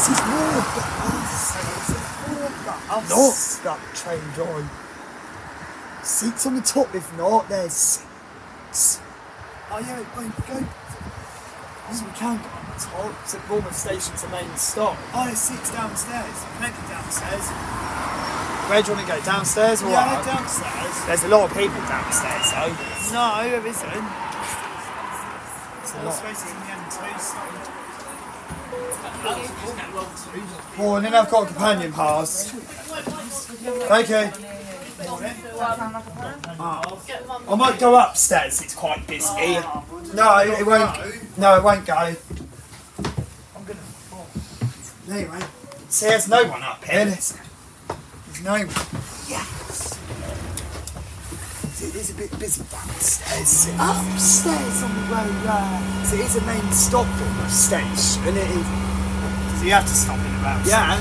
This is us. Not that train drive. Seats on the top, if not, there's six. Oh yeah, wait, go. So we can go on the top. It's at Bournemouth Station's the main stop. Oh, there's six downstairs. Plenty downstairs. Where do you want to go? Downstairs or Yeah, what? downstairs. There's a lot of people downstairs though. No, there isn't. It's a lot. spaces in the M2 stop. Oh, and then I've got a companion pass. Thank you. I might go upstairs. It's quite busy. No, it won't. No, it won't go. Won't. See, there's no one up here. There's no one. Yes. See, it is a bit busy downstairs. Upstairs on the road. Uh, so it is a main stop on the station. It is. So you have to stop in around. Yeah.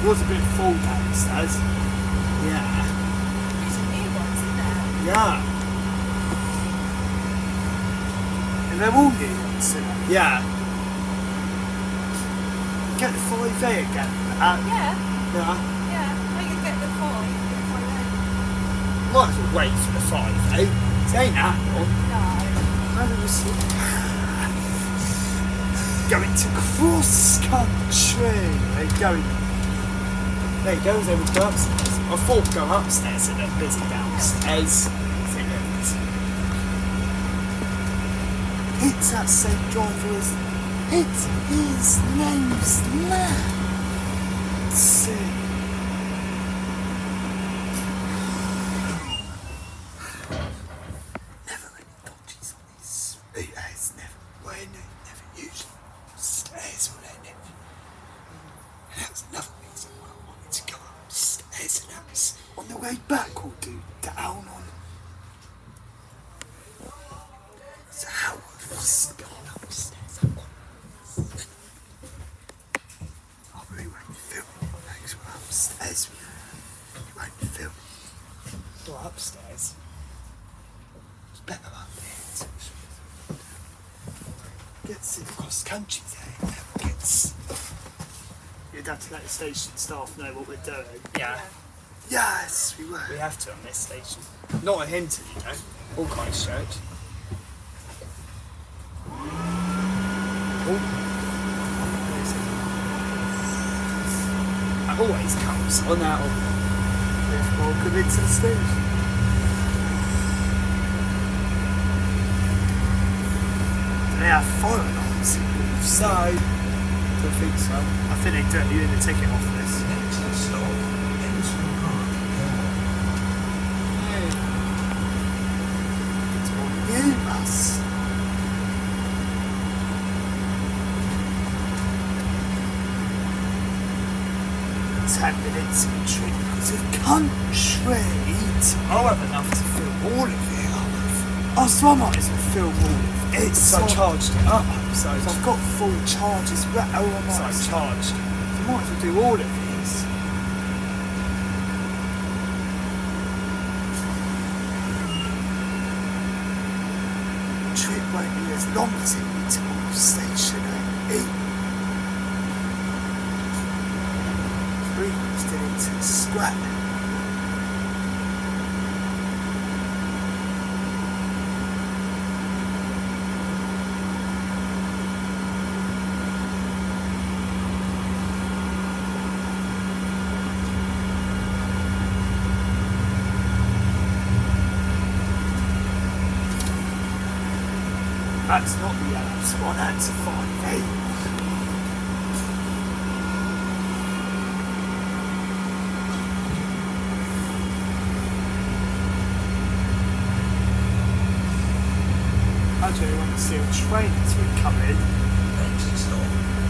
It was a bit full downstairs. Yeah. There's some new ones in there. Yeah. And they're all new ones, isn't it? Yeah. Get the 5A again. Uh, Yeah, Yeah. yeah. I can get the four. you get the five Might as well wait for the five, eh? It ain't that long. No. I was going to cross country. They're going. There you go, they would go upstairs. I thought go upstairs and they're busy downstairs. It's that same driver as. It's his name's Matt. See. Never any dodges on this. It has never. When it never usually stairs will end it. And that's another reason why I wanted to go upstairs and that was on the way back we'll do down on so how was going upstairs I really won't film it thanks we're upstairs we won't film Well upstairs it's better up there gets cross country there gets you'd have to let the station staff know what we're doing. yeah Yes, we were. We have to on this station. Not at Hinton, you know. All Christchurch. Oh. Where is it? That always comes on that. Welcome into the station. They have fire So, I think so. I think they do. You're in the ticket on you, bus. Ten minutes of trip because of country. I'll have enough to film all of it. Oh, so I might as well film all of it. So I charged it up. So I've got full charge as well. Oh, I might So I charged. I might as well do all of these. Trip won't be as long as it needs to be stationary. Three did it scrap. That's not the Alex one, that's a 5 I do want to see a train we come in. I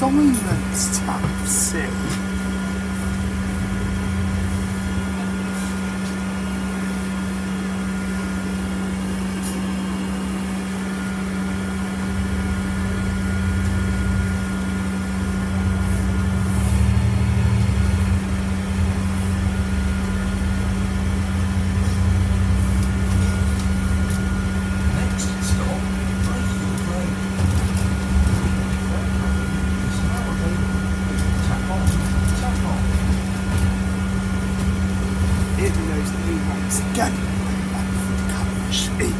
Simon's taxi. Next stop, Mayfield Road. It's now available. Tap on, tap on. Here we goes the new ones again. Back for the country.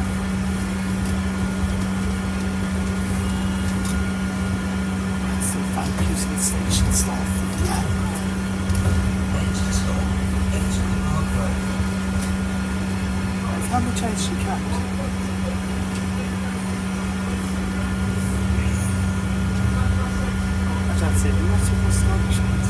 That's the focus of the station staff. Yeah. Next stop, Exley Park Road. She kept? I don't see any massive astonishment.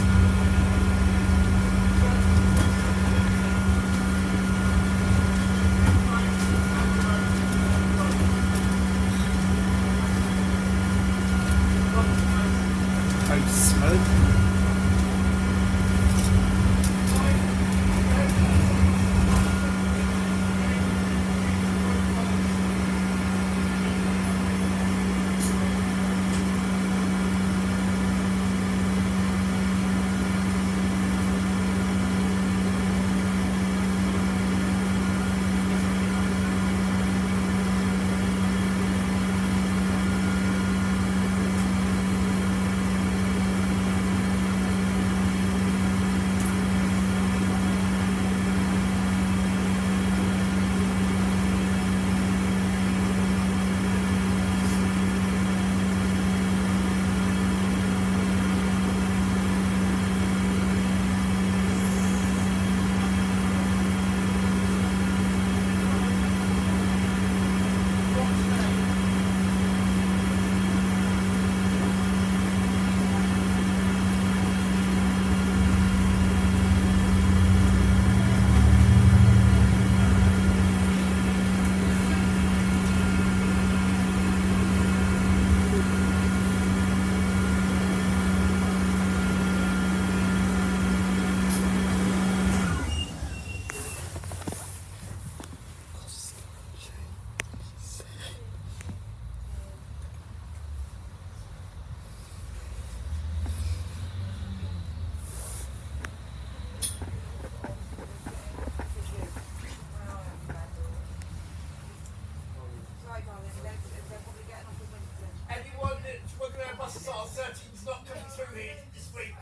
Anyone that's working on buses are 13 is not coming through here this week.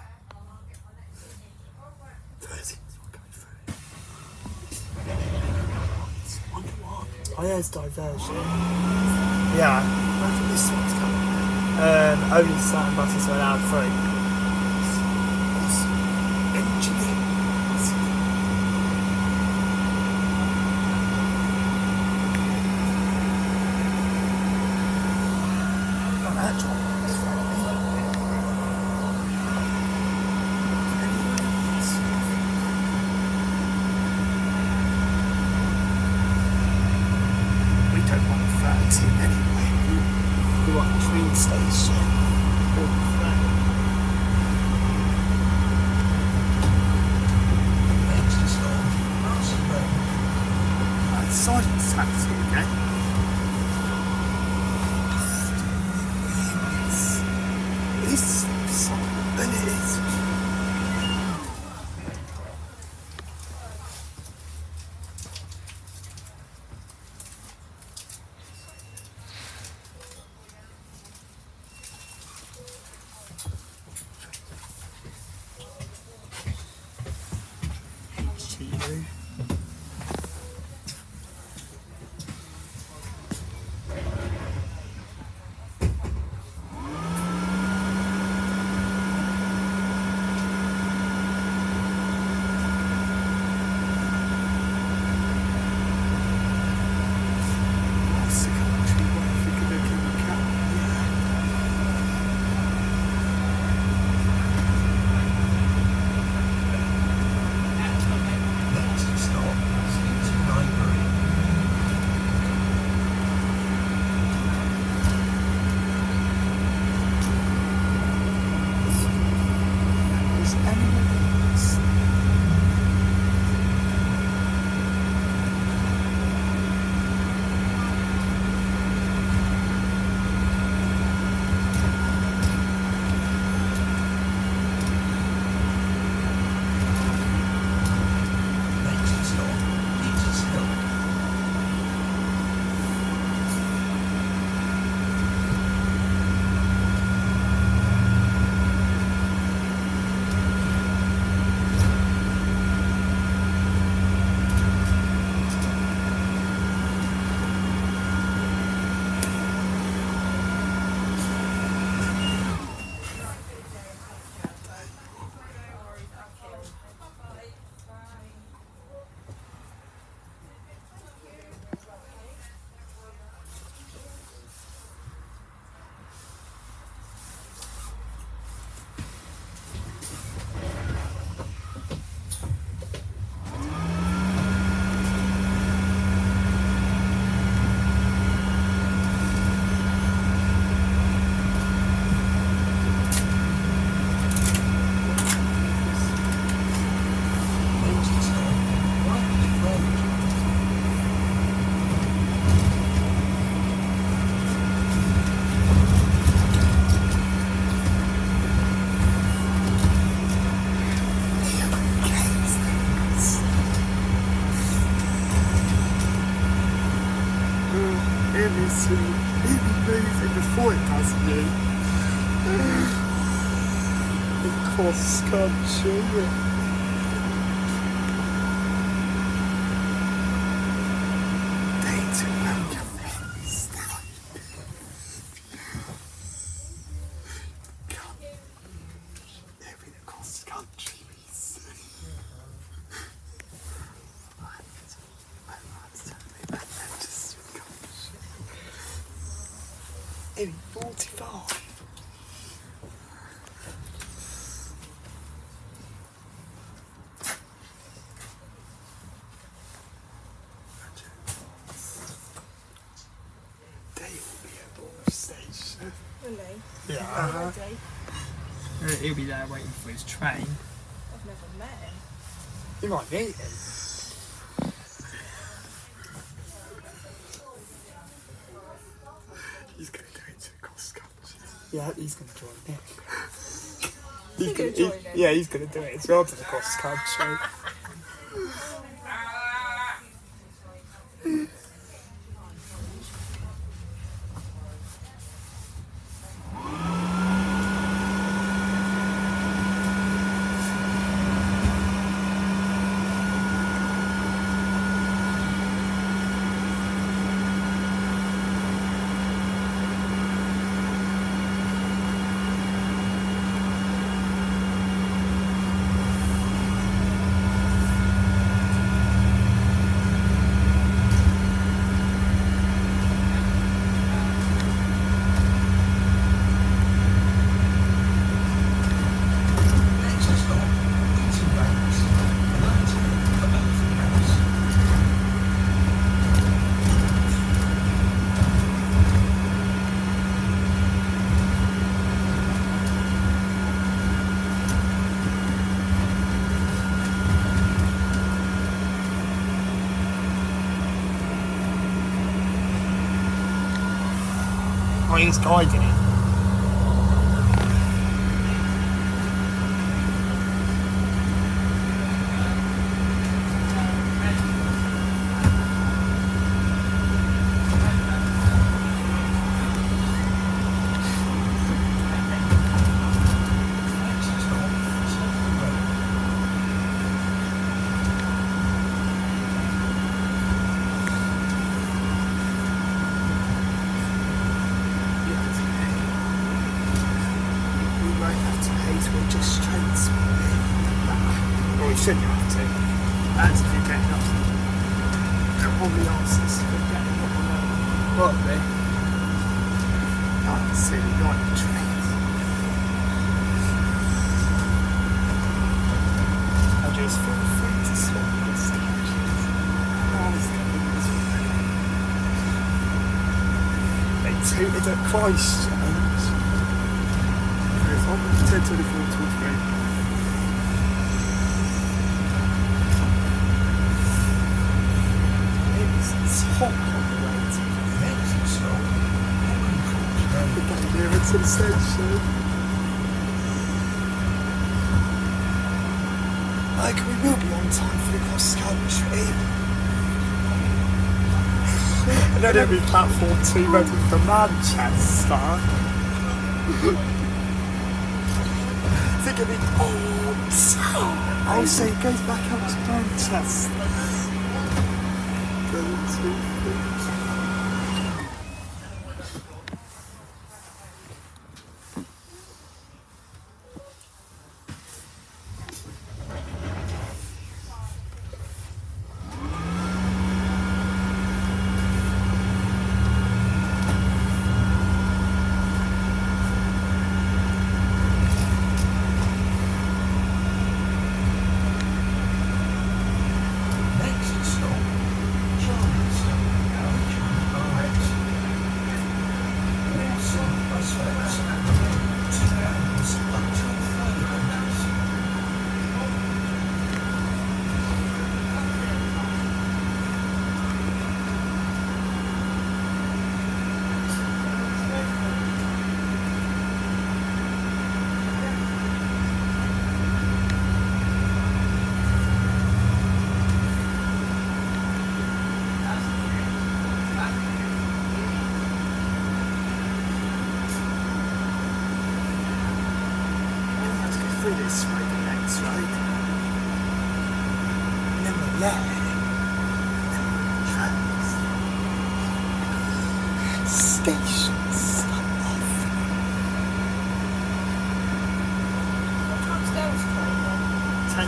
Oh yeah, it's diversion. Yeah. Where did this one's coming? Um, only certain buses are allowed through. Living across country. Maybe 45. They will be at the station. Really? Yeah. Already? He'll be there waiting for his train. I've never met him. You might meet him. He's going to go into the cross country. Yeah, he's going to join in. He's gonna, gonna join in? Yeah, he's going to do it as well to the cross country. Next stop, Eaton Banks. Atlantic Open House. Oh, he's should you have to. That's if you're getting up. Probably answers if you're getting up on that. Probably. I can see trains. I just feel free to swap my statues. They tooted at Christchurch. There's 1024 nearer to the station. Like, we will be on time for the cross country. And then be platform 2 ready for Manchester. Think of it all time. I'll say it goes back up to Manchester. One, two, 水。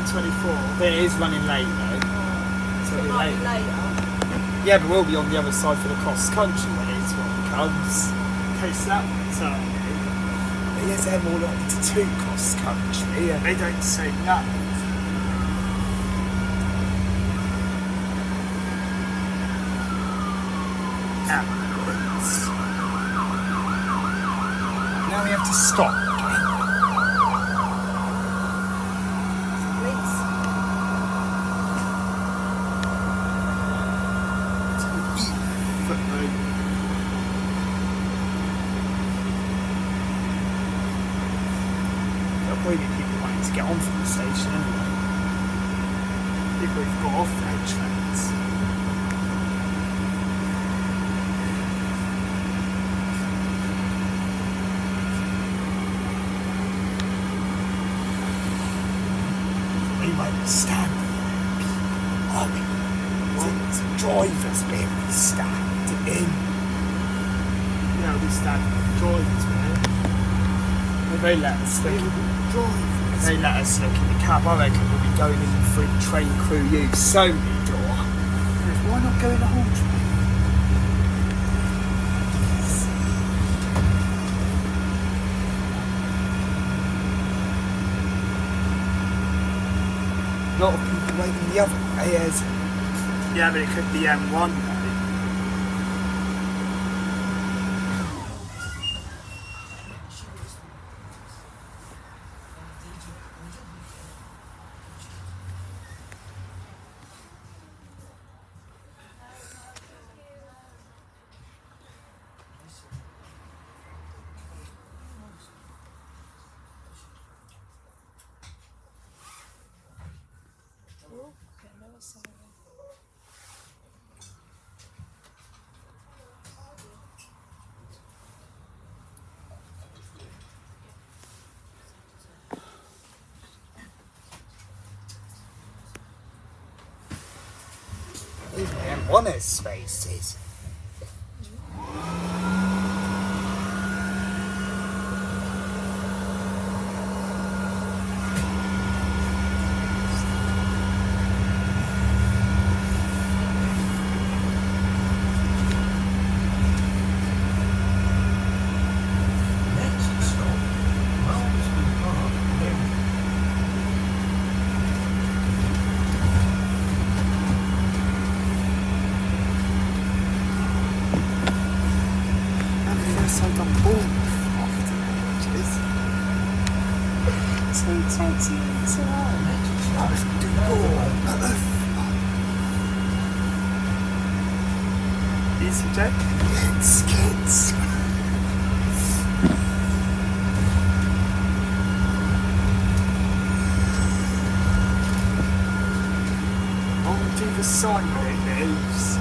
10.24, but it is running late though. So It it'll be late. later. Yeah, but we'll be on the other side for the cross country when it's one comes. In case that one's early. But yes, they're more likely to two cross country. And They don't say no. Ambulance. now we have to stop again. Police. Footnote. There'll probably be people wanting to get on from the station anyway. People who've got off their trains. We won't stand. Are we? Want drivers being stacked in. Yeah, we stand drivers, man. They let us Drivers. they let us look in the cab, I reckon we'll be going in through train crew use Sony door. Why not go in the whole train? A lot of people waiting the other way as Yeah, but it could be M1 though. and one of spaces. Oh, after ages. So twenty to one. I was doing Kids, kids. I'll the when it moves.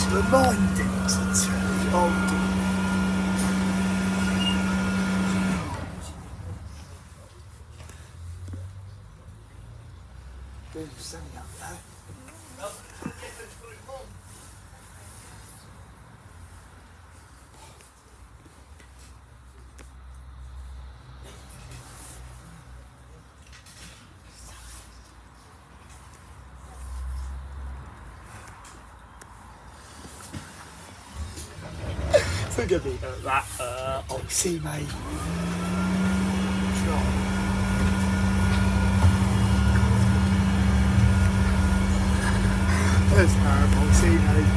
To remind him to. I'll do There's something up there. Me about that, uh, Oxy, mate. There's no Oxy, mate.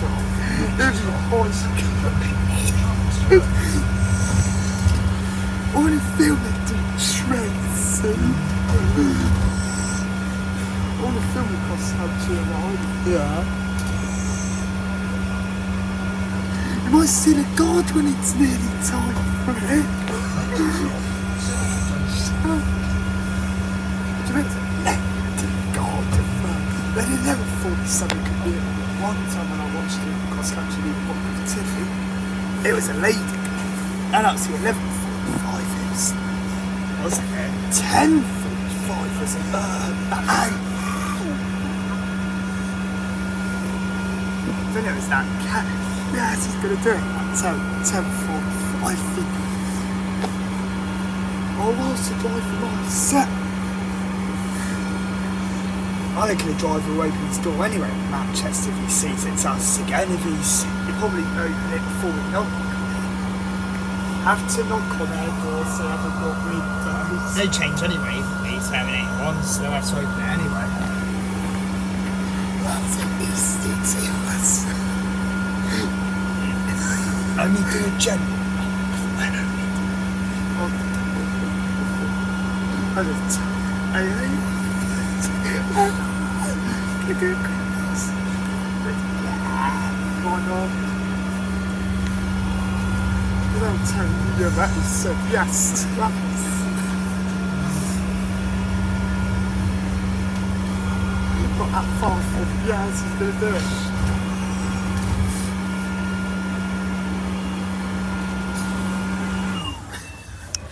Oh. There's a horse. I want to feel shreds. I want to country. Yeah. Might see the God when it's nearly time for it. Do the God? But I never thought something could be it. One time when I watched it cross country leave walk with Tiffany, it was a lady. And up to 11.45 it was, wasn't it? 10.45 was it? Uh, then it was that cat. Yes, he's gonna do it. So, 10 4, I think. I was to drive for my set. I think the driver will open his door anyway in Manchester if he sees it's us again. If he's. He'll probably open it before we knock. Have to knock on their door so haven't got windows. No change anyway. He's having it once, so that's open it anyway. That's an easy to us. A general. I just. I Can do Christmas. Why not? Without telling you that he said yes. Not that far from yes, he's gonna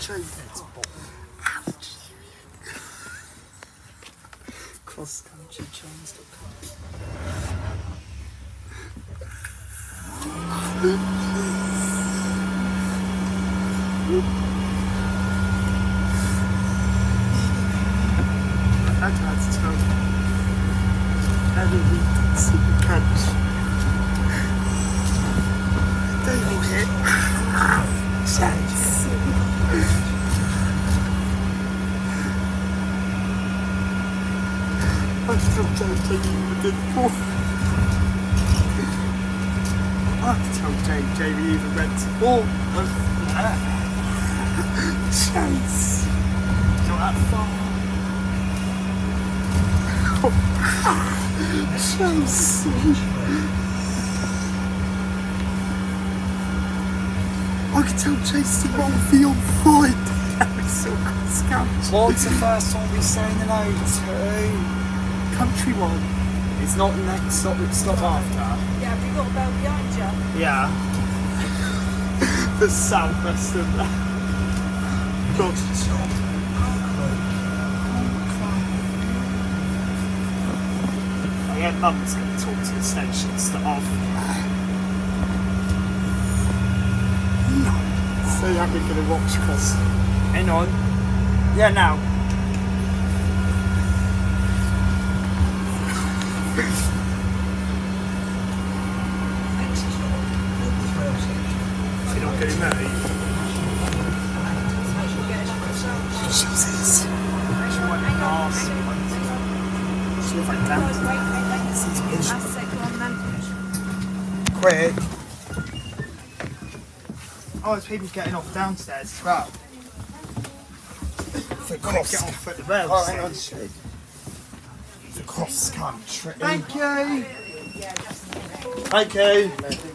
do it. CrossCountryChains.com I'd had to tell every week to the couch. David hit. Chance. Still don't think you did before. I have to tell Jamie, Jamie even read all of that. Chance. Not that far. Chelsea. I could tell Chase to roll the on Friday. It's so cross country. What's the first one we saying hello to? Country one. It's not next, stop, stop after. Yeah, have you got a bell behind you? Yeah. The southwest of that. God. Oh yeah, mum's going to talk to the station staff. So you're having gonna watch cross. Hang on. Yeah, now. You're not getting that, are you? Jesus. See if I can Guys, wait, wait, wait. That's it, go on then. Quick. Oh, there's people getting off downstairs as well. The Gonna cross, get off at the rail Oh, hang on. station. the cross country. Thank you. Thank you. Thank you.